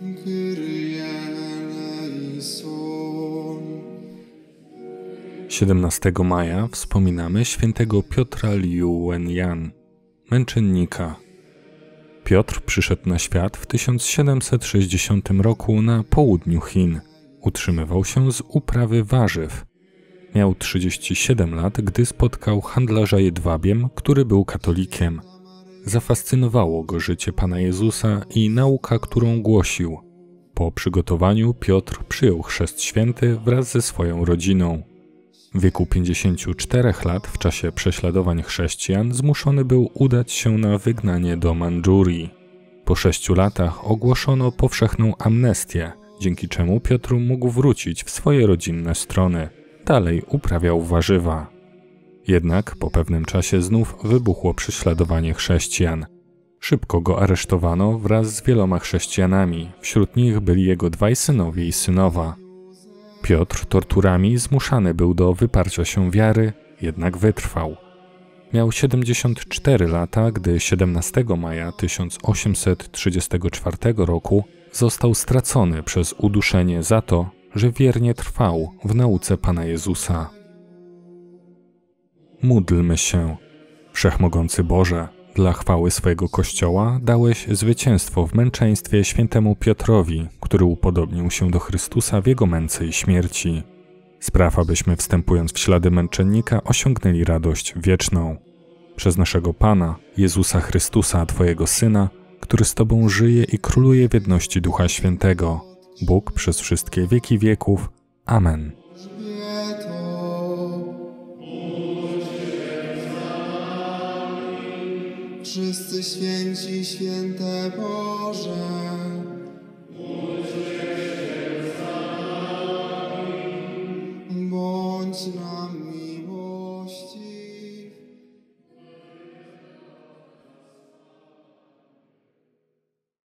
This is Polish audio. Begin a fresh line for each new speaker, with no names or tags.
Kyrie eleison.
17 maja wspominamy świętego Piotra Liu Wenyan, męczennika. Piotr przyszedł na świat w 1760 roku na południu Chin. Utrzymywał się z uprawy warzyw. Miał 37 lat, gdy spotkał handlarza jedwabiem, który był katolikiem. Zafascynowało go życie Pana Jezusa i nauka, którą głosił. Po przygotowaniu Piotr przyjął chrzest święty wraz ze swoją rodziną. W wieku 54 lat, w czasie prześladowań chrześcijan, zmuszony był udać się na wygnanie do Mandżurii. Po sześciu latach ogłoszono powszechną amnestię, dzięki czemu Piotr mógł wrócić w swoje rodzinne strony. Dalej uprawiał warzywa. Jednak po pewnym czasie znów wybuchło prześladowanie chrześcijan. Szybko go aresztowano wraz z wieloma chrześcijanami, wśród nich byli jego dwaj synowie i synowa. Piotr torturami zmuszany był do wyparcia się wiary, jednak wytrwał. Miał 74 lata, gdy 17 maja 1834 roku został stracony przez uduszenie za to, że wiernie trwał w nauce Pana Jezusa. Módlmy się. Wszechmogący Boże, dla chwały swojego Kościoła dałeś zwycięstwo w męczeństwie świętemu Piotrowi, który upodobnił się do Chrystusa w jego męce i śmierci. Spraw, abyśmy wstępując w ślady męczennika osiągnęli radość wieczną. Przez naszego Pana, Jezusa Chrystusa, Twojego Syna, który z Tobą żyje i króluje w jedności Ducha Świętego, Bóg przez wszystkie wieki wieków. Amen.
wszyscy święci, święte Boże. Bądź nami.